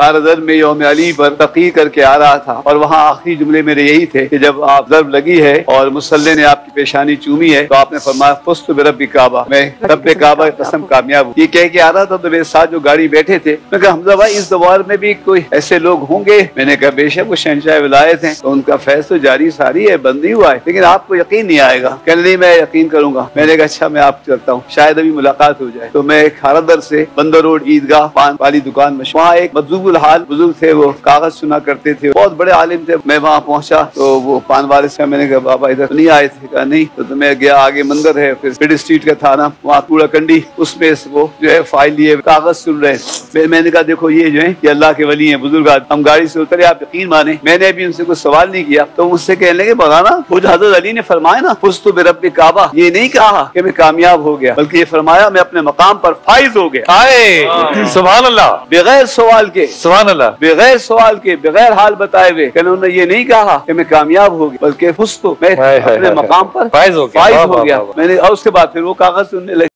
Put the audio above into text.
कारदर में योम अली पर तकीर करके आ रहा था। और वहाँ आखिरी जुमले मेरे यही थे कि जब आप जरब लगी है और मुसल्ले ने आपकी पेशानी चूमी है तो आपने फरमाया पुस्त काबा। मैं रब काबा कसम कामयाब हूँ। ये कह के आ रहा था तो मेरे साथ जो गाड़ी बैठे थे, मैं कहा, हमजा भाई, इस दौर में भी कोई ऐसे लोग होंगे? मैंने कहा, बेशक वो शहनशाह विलायत हैं तो उनका फैस तो जारी सारी है, बंद बंदी हुआ है। लेकिन आपको यकीन नहीं आएगा। कहने नहीं, मैं यकीन करूँगा। मैंने कहा अच्छा मैं आप करता हूँ। शायद अभी मुलाकात हो जाए। तो मैं खारदर से बंदर रोड ईदगाह, पान वाली दुकान में वहाँ एक मजूबुल हाल बुज़ुर्ग थे वो कागज़ सुना करते थे। बहुत बड़े आलिम थे। मैं वहाँ पहुँचा तो वो पान वाले से मैंने कहा बाबा इधर तो नहीं आए थे। कहा नहीं। तो, तो मैं गया आगे मंदिर है फिर मिड स्ट्रीट का थाना वहाँ कूड़ा कंडी उसमें वो जो है फ़ाइल लिए कागज़ सुन रहे फिर मैंने कहा देखो ये जो है ये अल्लाह के वली हैं बुज़ुर्ग हम गाड़ी से उतरे आप यकीन माने। मैंने अभी उनसे कुछ सवाल नहीं किया। तो मुझसे कहने लगे बताना खुद हज़रत अली ने फरमाया ना खुश तो रब काबा ये नहीं कहा कि मैं कामयाब हो गया बल्कि ये फरमाया मैं अपने मकाम पर फाइज हो गया। आए। सुभान अल्लाह बगैर सवाल के अल्लाह बगैर सवाल के बगैर हाल बताए हुए उन्होंने ये नहीं कहा कि मैं कामयाब हो गया बल्कि खुश तो मैं अपने मकाम पर फाइज हो गया। मैंने और उसके बाद फिर वो कागज़ सुनने लगे।